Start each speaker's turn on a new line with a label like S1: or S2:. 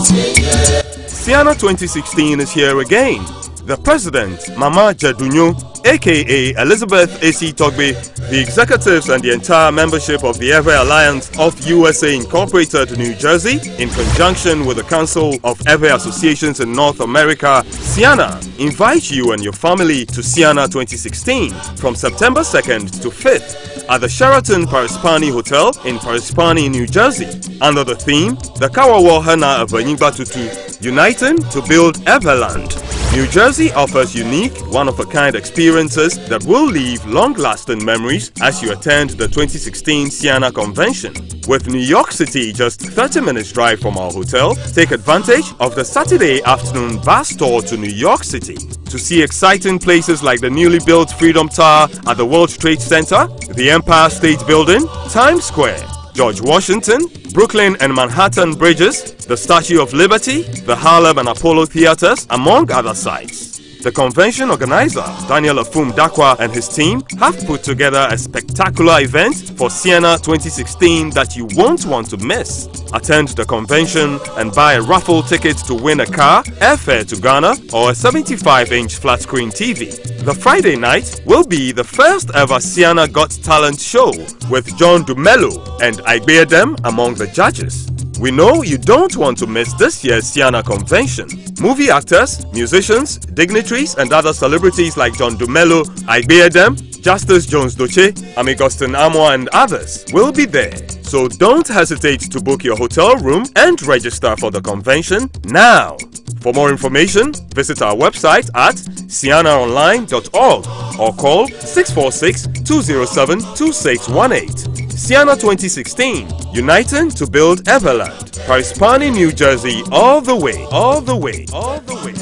S1: CEANA 2016 is here again. The president, Mama Jadunyo, aka Elizabeth A.C. Togbe, the executives and the entire membership of the Ewe Alliance of USA Incorporated New Jersey, in conjunction with the Council of Ewe Associations in North America, CEANA, invite you and your family to CEANA 2016 from September 2nd to 5th at the Sheraton Parsippany Hotel in Parsippany, New Jersey, under the theme The Kawawa Hana of Tutu, uniting to build Eweland. New Jersey offers unique, one-of-a-kind experiences that will leave long-lasting memories as you attend the 2016 CEANA Convention. With New York City just 30 minutes drive from our hotel, take advantage of the Saturday afternoon bus tour to New York City to see exciting places like the newly built Freedom Tower at the World Trade Center, the Empire State Building, Times Square, George Washington, Brooklyn and Manhattan bridges, the Statue of Liberty, the Harlem and Apollo theaters, among other sites. The convention organizer, Daniel Afum Dakwa and his team, have put together a spectacular event for CEANA 2016 that you won't want to miss. Attend the convention and buy a raffle ticket to win a car, airfare to Ghana, or a 75-inch flat-screen TV. The Friday night will be the first ever CEANA Got Talent show with John Dumelo and Dem among the judges. We know you don't want to miss this year's CEANA convention. Movie actors, musicians, dignitaries, and other celebrities like John Dumelo, Dem, Justice Jones Doche, Amigostin Amo, and others will be there. So don't hesitate to book your hotel room and register for the convention now. For more information, visit our website at ceanaonline.org or call 646 207 2618. CEANA 2016, uniting to build Eweland. Parsippany, New Jersey, all the way, all the way, all the way.